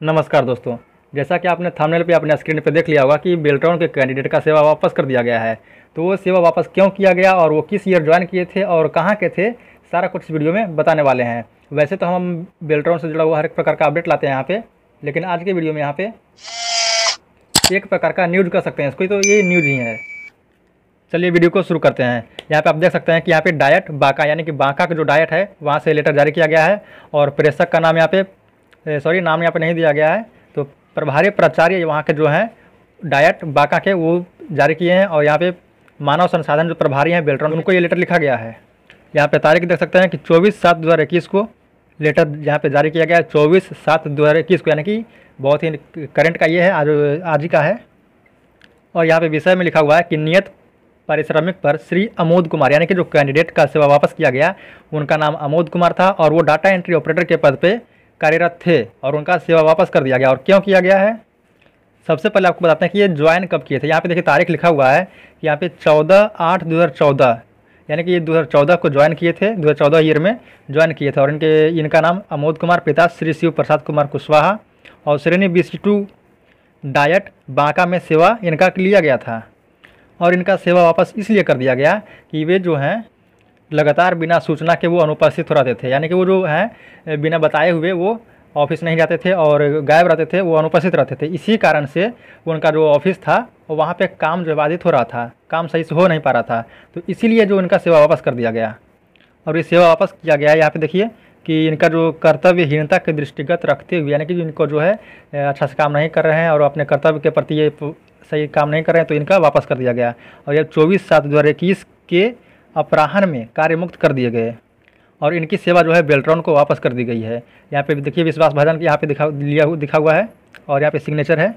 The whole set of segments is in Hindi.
नमस्कार दोस्तों, जैसा कि आपने थंबनेल पे अपने स्क्रीन पे देख लिया होगा कि बेल्ट्रॉन के कैंडिडेट का सेवा वापस कर दिया गया है। तो वो सेवा वापस क्यों किया गया और वो किस ईयर ज्वाइन किए थे और कहाँ के थे, सारा कुछ वीडियो में बताने वाले हैं। वैसे तो हम बेल्ट्रॉन से जुड़ा हुआ हर एक प्रकार का अपडेट लाते हैं यहाँ पर लेकिन आज के वीडियो में यहाँ पर एक प्रकार का न्यूज़ कर सकते हैं। इसको तो ये न्यूज़ ही है। चलिए वीडियो को शुरू करते हैं। यहाँ पे आप देख सकते हैं कि यहाँ पे डाइट बांका, यानी कि बांका का जो डाइट है, वहाँ से लेटर जारी किया गया है और प्रेषक का नाम यहाँ पे सॉरी नाम यहाँ पे नहीं दिया गया है। तो प्रभारी प्राचार्य वहाँ के जो हैं डाइट बाका के, वो जारी किए हैं और यहाँ पे मानव संसाधन जो प्रभारी हैं बेल्ट्रॉन उनको ये लेटर लिखा गया है। यहाँ पे तारीख देख सकते हैं कि चौबीस सात दो हज़ार इक्कीस को लेटर यहाँ पे जारी किया गया है, चौबीस सात दो हज़ार इक्कीस को, यानी कि बहुत ही करंट का ये है, आज आज ही का है। और यहाँ पे विषय में लिखा हुआ है कि नियत पारिश्रमिक पर श्री अमोद कुमार, यानी कि जो कैंडिडेट का सेवा वापस किया गया, उनका नाम अमोद कुमार था और वो डाटा एंट्री ऑपरेटर के पद पे कार्यरत थे और उनका सेवा वापस कर दिया गया। और क्यों किया गया है? सबसे पहले आपको बताते हैं कि ये ज्वाइन कब किए थे। यहाँ पे देखिए तारीख लिखा हुआ है कि यहाँ पे चौदह आठ दो हज़ार चौदह, यानी कि ये दो हज़ार चौदह को ज्वाइन किए थे, दो हज़ार चौदह ईयर में ज्वाइन किए थे। और इनके, इनका नाम अमोद कुमार, पिता श्री शिव प्रसाद कुमार कुशवाहा और श्रेणी बी टू डायट बांका में सेवा इनका लिया गया था। और इनका सेवा वापस इसलिए कर दिया गया कि वे जो हैं लगातार बिना सूचना के वो अनुपस्थित हो रहते थे। यानी कि वो जो हैं, बिना बताए हुए वो ऑफ़िस नहीं जाते थे और गायब रहते थे, वो अनुपस्थित रहते थे। इसी कारण से उनका जो ऑफ़िस था वहाँ पे काम जो बाधित हो रहा था, काम सही से हो नहीं पा रहा था। तो इसीलिए जो इनका सेवा वापस कर दिया गया। और ये सेवा वापस किया गया यहाँ पे देखिए कि इनका जो कर्तव्यहीनता के दृष्टिगत रखते हुए, यानी कि इनको जो है अच्छा से काम नहीं कर रहे हैं और अपने कर्तव्य के प्रति ये सही काम नहीं कर रहे हैं तो इनका वापस कर दिया गया। और ये चौबीस सात दो के अपराहन में कार्य मुक्त कर दिए गए और इनकी सेवा जो है बेल्ट्रॉन को वापस कर दी गई है। यहाँ पे देखिए विश्वास भजन की यहाँ पे दिखा लिया दिखा हुआ है और यहाँ पे सिग्नेचर है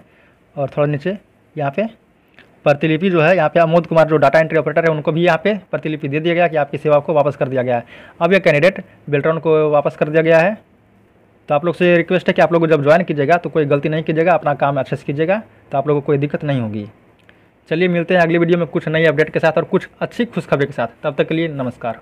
और थोड़ा नीचे यहाँ पे प्रतिलिपि जो है, यहाँ पे अमोद कुमार जो डाटा एंट्री ऑपरेटर है, उनको भी यहाँ पे प्रतिलिपि दे दिया गया कि आपकी सेवा को वापस कर दिया गया है। अब यह कैंडिडेट बेल्ट्रॉन को वापस कर दिया गया है। तो आप लोग से रिक्वेस्ट है कि आप लोग जब ज्वाइन कीजिएगा तो कोई गलती नहीं कीजिएगा, अपना काम अच्छे से कीजिएगा तो आप लोगों को कोई दिक्कत नहीं होगी। चलिए मिलते हैं अगली वीडियो में कुछ नई अपडेट के साथ और कुछ अच्छी खुशखबरी के साथ। तब तक के लिए नमस्कार।